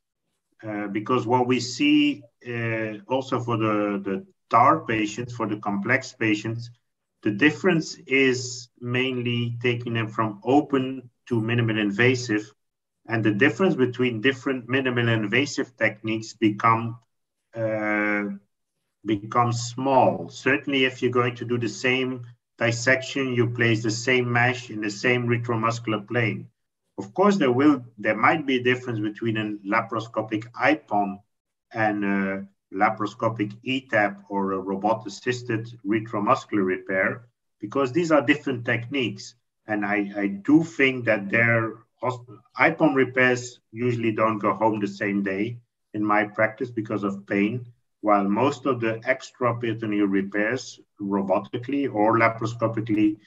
Uh, because what we see uh, also for the, the TAR patients, for the complex patients, the difference is mainly taking them from open to minimal invasive. And the difference between different minimal invasive techniques become uh, become small. Certainly, if you're going to do the same dissection, you place the same mesh in the same retromuscular plane. Of course, there will there might be a difference between a laparoscopic IPOM and a laparoscopic eTEP or a robot-assisted retromuscular repair because these are different techniques. And I, I do think that their IPOM repairs usually don't go home the same day in my practice because of pain, while most of the extraperitoneal repairs robotically or laparoscopically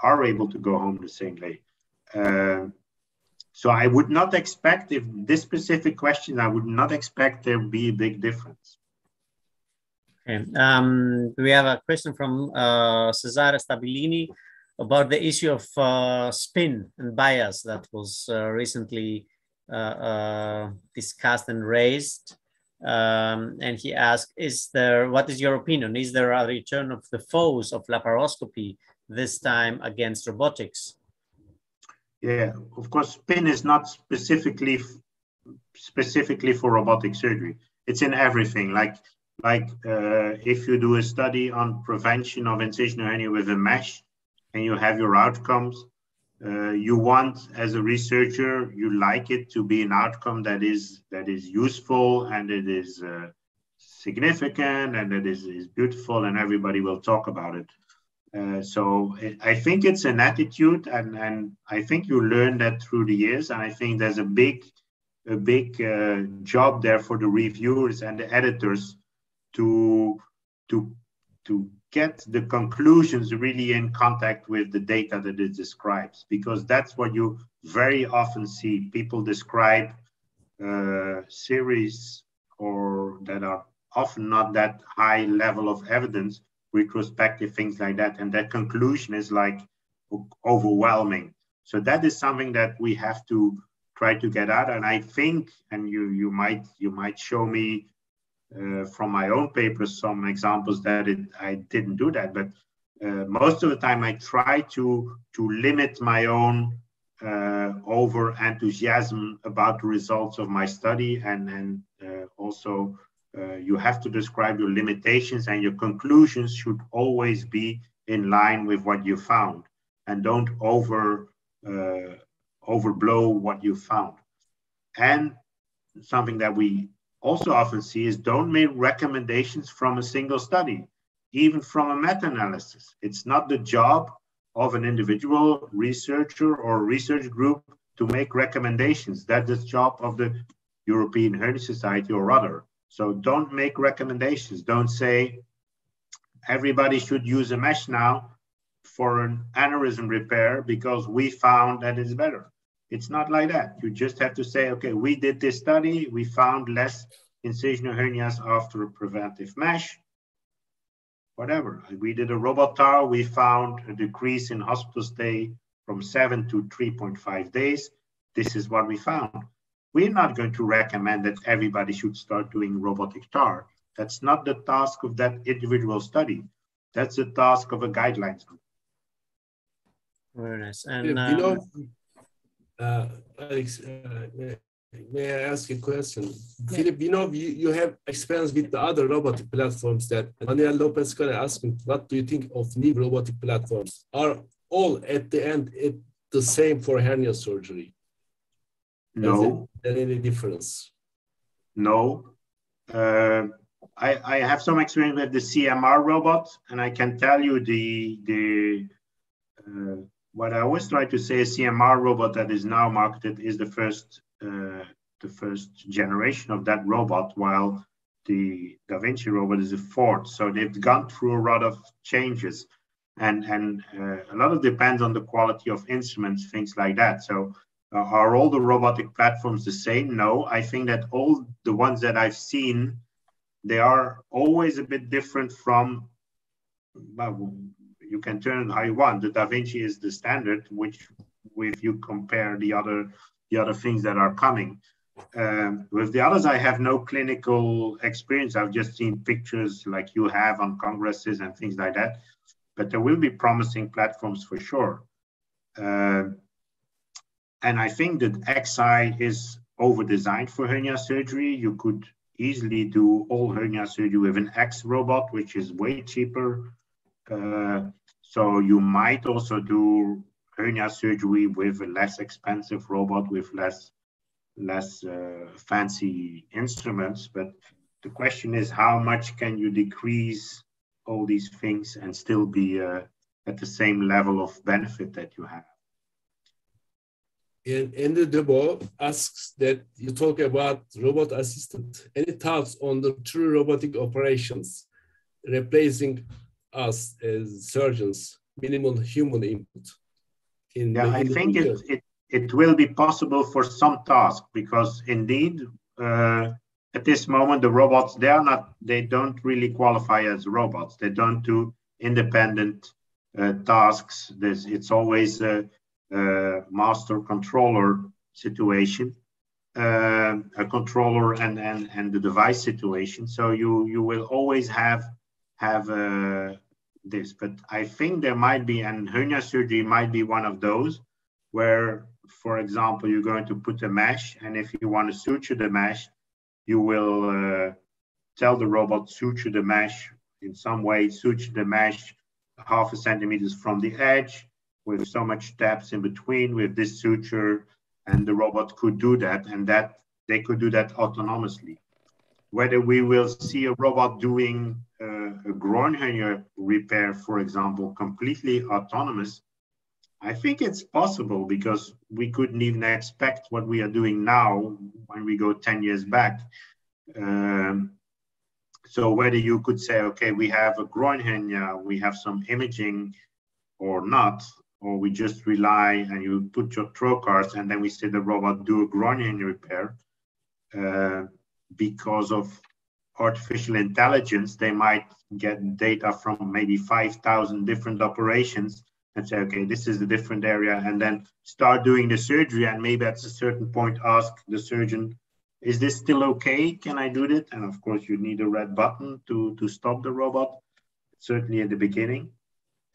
are able to go home the same day. Uh, so I would not expect, if this specific question, I would not expect there be a big difference. Okay. Um, we have a question from uh, Cesare Stabilini about the issue of uh, spin and bias that was uh, recently uh, uh, discussed and raised. Um, and he asked, is there, what is your opinion? Is there a return of the foes of laparoscopy this time against robotics? Yeah, of course, spin is not specifically specifically for robotic surgery. It's in everything. Like like uh, if you do a study on prevention of incisional hernia with a mesh, and you have your outcomes, uh, you want as a researcher, you like it to be an outcome that is that is useful and it is uh, significant and that is, is beautiful, and everybody will talk about it. Uh, so I think it's an attitude, and, and I think you learn that through the years. And I think there's a big, a big uh, job there for the reviewers and the editors to to to get the conclusions really in contact with the data that it describes, because that's what you very often see. People describe uh, series or that are often not that high level of evidence, retrospective things like that. And that conclusion is like overwhelming. So that is something that we have to try to get out. And I think, and you you might you might show me uh, from my own papers some examples that it, I didn't do that, but uh, most of the time I try to to limit my own uh, over enthusiasm about the results of my study and and uh, also uh, you have to describe your limitations and your conclusions should always be in line with what you found. And don't over uh, overblow what you found. And something that we also often see is don't make recommendations from a single study even from a meta-analysis. It's not the job of an individual researcher or research group to make recommendations. That's the job of the european hernia society or other so don't make recommendations. Don't say everybody should use a mesh now for an aneurysm repair because we found that it's better. It's not like that. You just have to say, okay, we did this study. We found less incisional hernias after a preventive mesh. Whatever. We did a robot TAR. We found a decrease in hospital stay from seven to 3.5 days. This is what we found. We're not going to recommend that everybody should start doing robotic TAR. That's not the task of that individual study. That's the task of a guidelines group. Very nice. And you know, um, uh, Alex, uh, may I ask a question? Yeah. Filip, you know, you, you have experience with the other robotic platforms that Manuel Lopez Cole asked me, what do you think of new robotic platforms? Are all at the end it the same for hernia surgery? No. Is any difference? No. Uh, I, I have some experience with the CMR robot, and I can tell you the the uh, what I always try to say: a CMR robot that is now marketed is the first uh, the first generation of that robot, while the Da Vinci robot is a fourth. So they've gone through a lot of changes, and and uh, a lot of depends on the quality of instruments, things like that. So are all the robotic platforms the same? No, I think that all the ones that I've seen, they are always a bit different from, well, you can turn it how you want. The Da Vinci is the standard, which if you compare the other, the other things that are coming. Um, with the others, I have no clinical experience. I've just seen pictures like you have on congresses and things like that. But there will be promising platforms for sure. Uh, and I think that Xi is over designed for hernia surgery. You could easily do all hernia surgery with an X robot, which is way cheaper. Uh, so you might also do hernia surgery with a less expensive robot with less less uh, fancy instruments. But the question is, how much can you decrease all these things and still be uh, at the same level of benefit that you have? And Andrew de Beaux asks that you talk about robot assistant. Any thoughts on the true robotic operations replacing us as surgeons, minimal human input? In yeah, I think it, it, it will be possible for some tasks because indeed, uh, at this moment, the robots, they are not, they don't really qualify as robots. They don't do independent uh, tasks. There's, it's always uh, uh, master controller situation, uh, a controller and, and, and the device situation. So you, you will always have, have uh, this, but I think there might be, and hernia surgery might be one of those where, for example, you're going to put a mesh, and if you want to suture the mesh, you will uh, tell the robot suture the mesh in some way, suture the mesh half a centimeters from the edge, with so much steps in between with this suture and the robot could do that and that they could do that autonomously. Whether we will see a robot doing uh, a groin repair, for example, completely autonomous, I think it's possible because we couldn't even expect what we are doing now when we go 10 years back. Um, so whether you could say, okay, we have a groin hernia, we have some imaging or not, or we just rely and you put your trocars and then we say the robot do a groin repair uh, because of artificial intelligence, they might get data from maybe 5,000 different operations and say, okay, this is a different area, and then start doing the surgery. And maybe at a certain point, ask the surgeon, is this still okay? Can I do it? And of course, you need a red button to, to stop the robot, certainly at the beginning.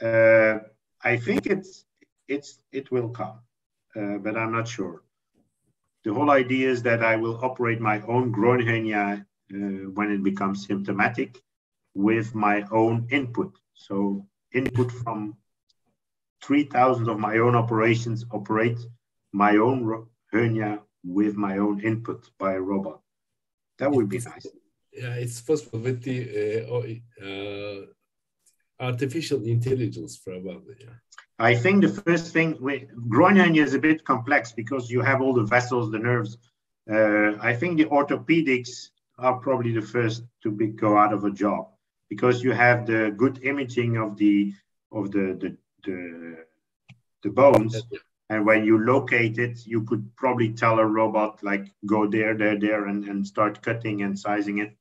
Uh, I think it's, it's, it will come, uh, but I'm not sure. The whole idea is that I will operate my own groin hernia uh, when it becomes symptomatic with my own input. So input from 3,000 of my own operations operate my own hernia with my own input by a robot. That would be nice. Yeah, it's possible with the uh, uh, artificial intelligence, probably. Yeah. I think the first thing, with, groin hernia is a bit complex because you have all the vessels, the nerves. Uh, I think the orthopedics are probably the first to be, go out of a job because you have the good imaging of the of the the, the, the bones and when you locate it you could probably tell a robot like go there there there and, and start cutting and sizing it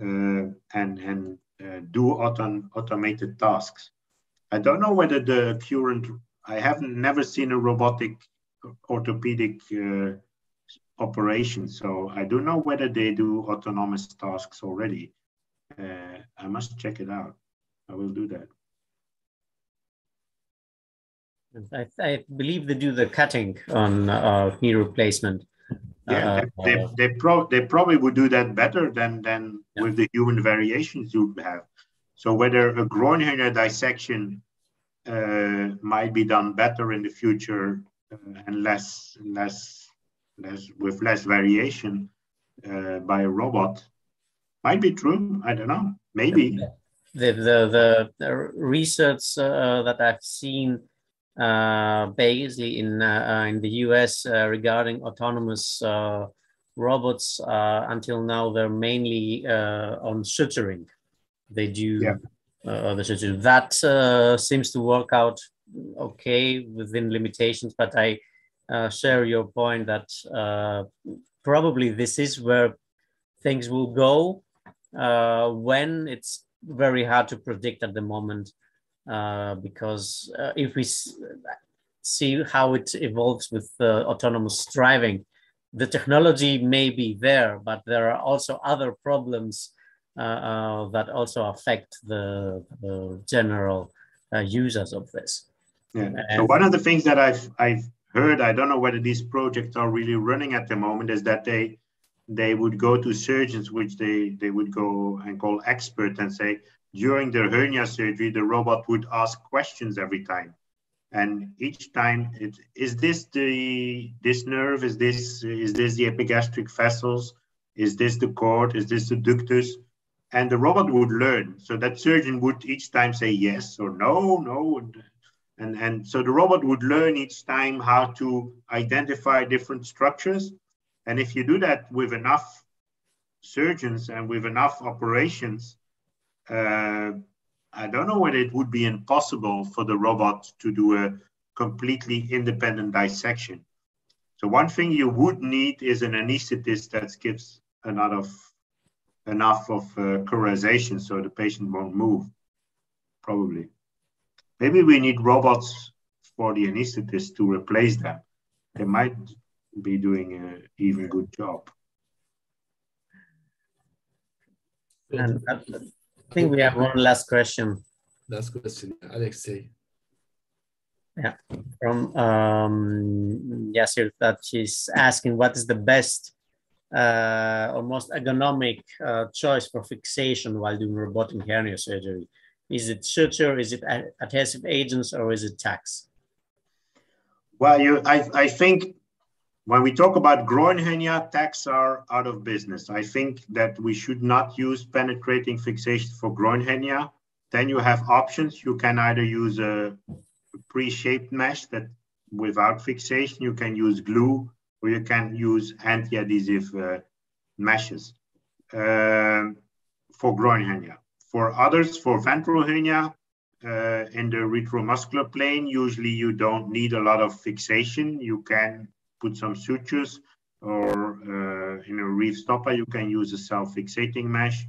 uh, and and do autom- automated tasks i don't know whether the current i haven't never seen a robotic orthopedic uh, operation. So I don't know whether they do autonomous tasks already. Uh, I must check it out. I will do that. I, I believe they do the cutting on uh, knee replacement. Yeah, uh, they, they, they, pro- they probably would do that better than, than yeah. with the human variations you have. So whether a groin hernia dissection uh, might be done better in the future uh, and less less less with less variation uh, by a robot might be true. I don't know. Maybe. The the the, the research uh, that I've seen basically in uh, in the U.S. Uh, regarding autonomous uh, robots until now they're mainly on suturing. They do yeah. the suturing. That seems to work out okay within limitations, but I uh, share your point that uh, probably this is where things will go uh, when it's very hard to predict at the moment uh, because uh, if we see how it evolves with autonomous driving the technology may be there but there are also other problems that also affect the, the general users of this yeah. so one of the things that I've I've heard, I don't know whether these projects are really running at the moment, is that they they would go to surgeons, which they they would go and call expert and say during the hernia surgery, the robot would ask questions every time, and each time it is this the this nerve, is this is this the epigastric vessels, is this the cord, is this the ductus, and the robot would learn. So that surgeon would each time say yes or no, no. And, and so the robot would learn each time how to identify different structures. And if you do that with enough surgeons and with enough operations, uh, I don't know whether it would be impossible for the robot to do a completely independent dissection. So one thing you would need is an anesthetist that gives enough of, enough of uh, curarization so the patient won't move, probably. Maybe we need robots for the anesthetists to replace them. They might be doing an even good job. And I think we have one last question. Last question, Alexei. Yeah, from um, Yasir, that she's asking what is the best uh, or most ergonomic uh, choice for fixation while doing robotic hernia surgery? Is it suture? Is it adhesive agents or is it tacks? Well, you, I, I think when we talk about groin hernia, tacks are out of business. I think that we should not use penetrating fixation for groin hernia. Then you have options. You can either use a pre-shaped mesh that without fixation, you can use glue or you can use anti-adhesive uh, meshes uh, for groin hernia. For others, for ventral hernia, uh, in the retromuscular plane, usually you don't need a lot of fixation. You can put some sutures or uh, in a Rives-Stoppa, you can use a self-fixating mesh.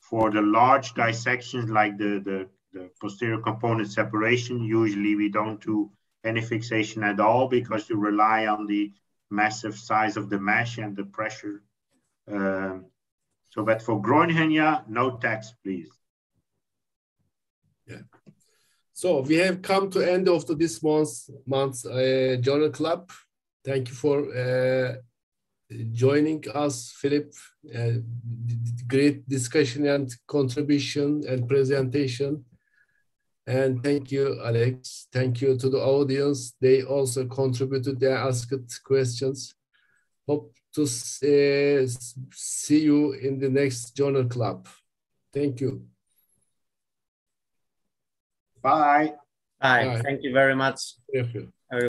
For the large dissections like the, the, the posterior component separation, usually we don't do any fixation at all because you rely on the massive size of the mesh and the pressure. Um, so, but for groin hernia, no tacks, please. Yeah. So we have come to end of the, this month's month's uh, journal club. Thank you for uh, joining us, Filip. Uh, great discussion and contribution and presentation. And thank you, Alex. Thank you to the audience. They also contributed, they asked questions. Hope to uh, see you in the next journal club. Thank you. Bye. Bye. Bye. Thank you very much. Thank you.